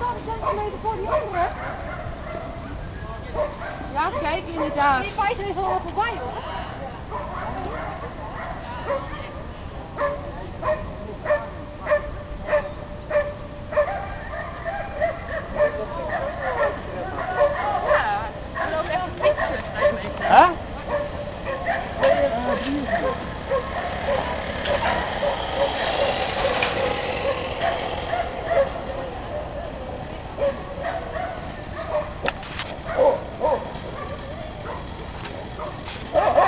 daar zijn kilometer voor die andere. Ja, kijk inderdaad. Die pijs is al voorbij hoor. Oh!